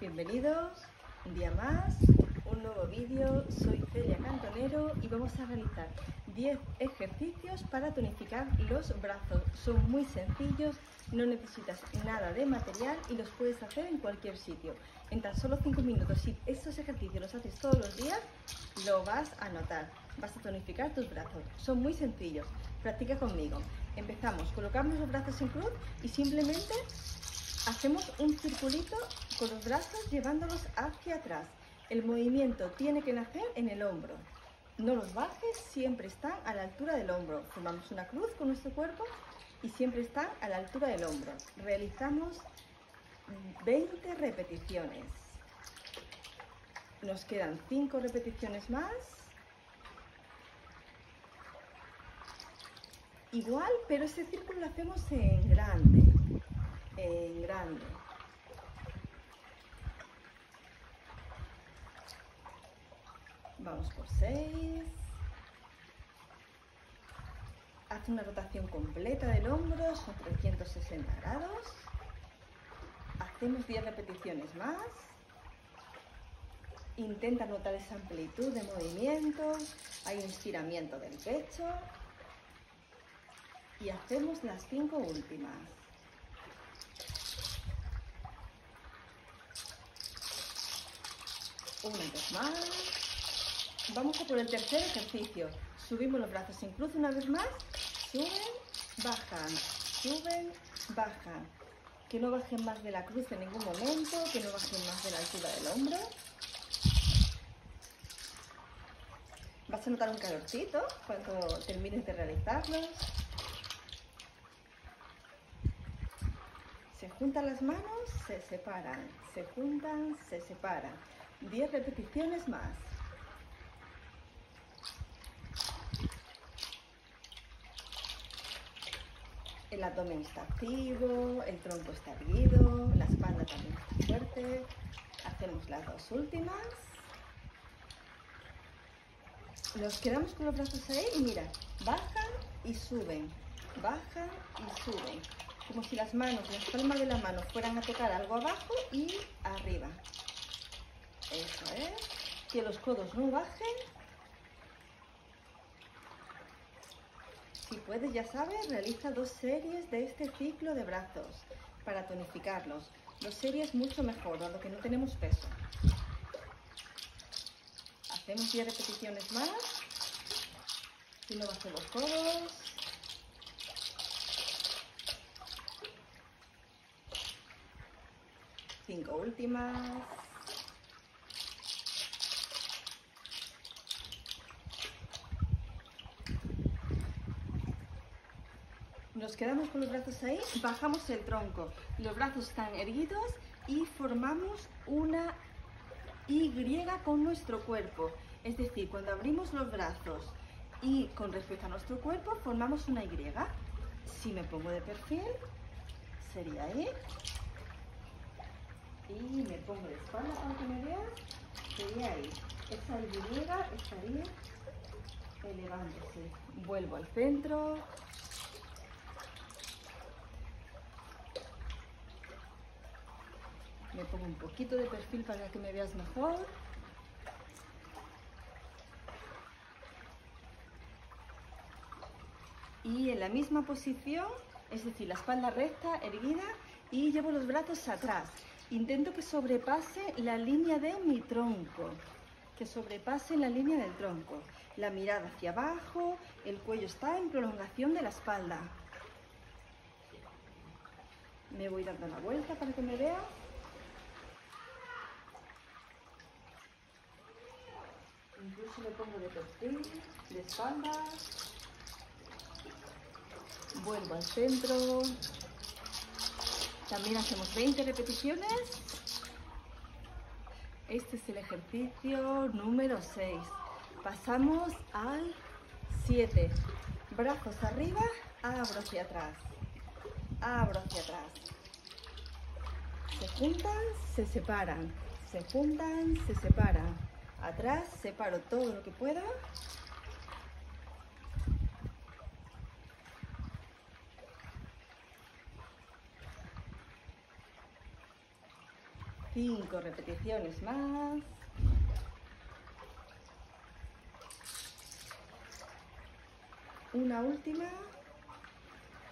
Bienvenidos un día más, un nuevo vídeo. Soy Celia Cantonero y vamos a realizar 10 ejercicios para tonificar los brazos. Son muy sencillos, no necesitas nada de material y los puedes hacer en cualquier sitio. En tan solo 5 minutos, si estos ejercicios los haces todos los días, lo vas a notar. Vas a tonificar tus brazos. Son muy sencillos. Practica conmigo. Empezamos, colocamos los brazos en cruz y simplemente hacemos un circulito con los brazos llevándolos hacia atrás. El movimiento tiene que nacer en el hombro. No los bajes, siempre están a la altura del hombro. Formamos una cruz con nuestro cuerpo y siempre están a la altura del hombro. Realizamos 20 repeticiones. Nos quedan 5 repeticiones más. Igual, pero ese círculo lo hacemos en grande. En grande. Vamos por 6. Haz una rotación completa del hombro, son 360 grados. Hacemos 10 repeticiones más. Intenta notar esa amplitud de movimiento. Hay un estiramiento del pecho. Y hacemos las 5 últimas. Una vez más. Vamos a por el tercer ejercicio. Subimos los brazos en cruz una vez más. Suben, bajan, suben, bajan. Que no bajen más de la cruz en ningún momento, que no bajen más de la altura del hombro. Vas a notar un calorcito cuando termines de realizarlos. Se juntan las manos, se separan, se juntan, se separan. 10 repeticiones más. El abdomen está activo, el tronco está erguido, la espalda también está fuerte. Hacemos las dos últimas. Nos quedamos con los brazos ahí y mira, bajan y suben, bajan y suben. Como si las manos, las palmas de la mano fueran a tocar algo abajo y arriba. Eso es. Que los codos no bajen Si puedes, ya sabes, realiza dos series de este ciclo de brazos para tonificarlos. Dos series mucho mejor, dado que no tenemos peso. Hacemos 10 repeticiones más. Si no bajo los codos. Cinco últimas. Nos quedamos con los brazos ahí, bajamos el tronco. Los brazos están erguidos y formamos una Y con nuestro cuerpo. Es decir, cuando abrimos los brazos y con respecto a nuestro cuerpo, formamos una Y. Si me pongo de perfil, sería ahí. Y me pongo de espalda para que me veas, sería ahí. Esa Y estaría elevándose. Vuelvo al centro, Me pongo un poquito de perfil para que me veas mejor. Y en la misma posición, es decir, la espalda recta, erguida, y llevo los brazos atrás. Intento que sobrepase la línea de mi tronco, que sobrepase la línea del tronco. La mirada hacia abajo, el cuello está en prolongación de la espalda. Me voy dando la vuelta para que me vea. Incluso me pongo de perfil, de espalda. Vuelvo al centro. También hacemos 20 repeticiones. Este es el ejercicio número 6. Pasamos al 7. Brazos arriba, abro hacia atrás. Abro hacia atrás. Se juntan, se separan. Se juntan, se separan atrás, separo todo lo que pueda. 5 repeticiones más. Una última.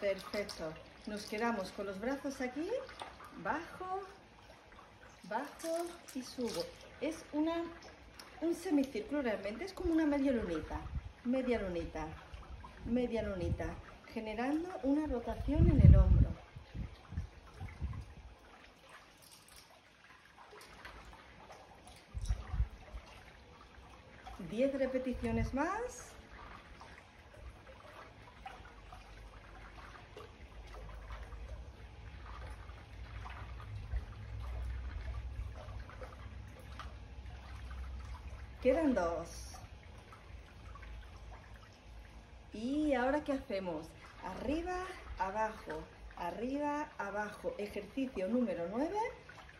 Perfecto. Nos quedamos con los brazos aquí, bajo, bajo y subo. Es una, un semicírculo realmente, es como una media lunita, media lunita, media lunita, generando una rotación en el hombro. 10 repeticiones más. Quedan dos. Y ahora ¿qué hacemos? Arriba, abajo, arriba, abajo. Ejercicio número 9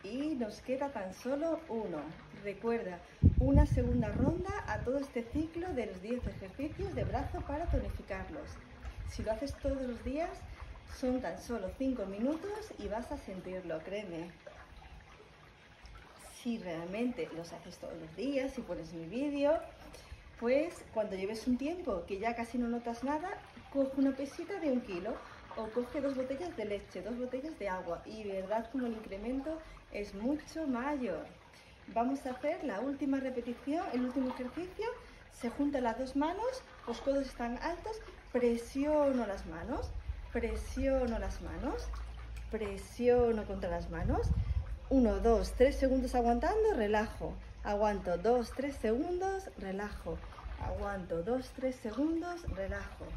y nos queda tan solo uno. Recuerda, una segunda ronda a todo este ciclo de los 10 ejercicios de brazo para tonificarlos. Si lo haces todos los días, son tan solo 5 minutos y vas a sentirlo, créeme. Si realmente los haces todos los días, si pones mi vídeo, pues cuando lleves un tiempo que ya casi no notas nada, coge una pesita de un kilo o coge dos botellas de leche, dos botellas de agua y verdad como el incremento es mucho mayor. Vamos a hacer la última repetición, el último ejercicio. Se juntan las dos manos, los codos están altos, presiono las manos, presiono las manos, presiono contra las manos. Uno, dos, tres segundos aguantando, relajo. Aguanto dos, tres segundos, relajo. Aguanto dos, tres segundos, relajo.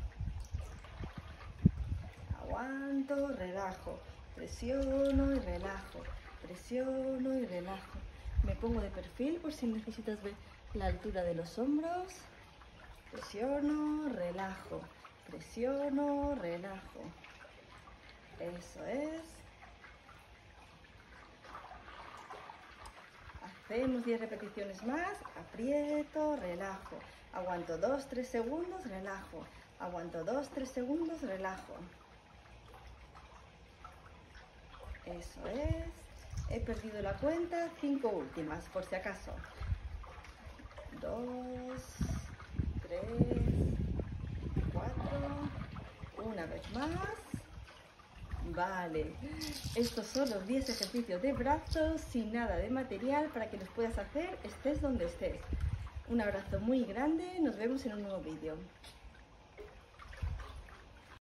Aguanto, relajo. Presiono y relajo. Presiono y relajo. Me pongo de perfil por si necesitas ver la altura de los hombros. Presiono, relajo. Presiono, relajo. Eso es. Hacemos 10 repeticiones más. Aprieto, relajo. Aguanto 2-3 segundos, relajo. Aguanto 2-3 segundos, relajo. Eso es. He perdido la cuenta. Cinco últimas, por si acaso. Dos, tres, cuatro. Una vez más. Vale. Estos son los 10 ejercicios de brazos sin nada de material para que los puedas hacer estés donde estés. Un abrazo muy grande. Nos vemos en un nuevo vídeo.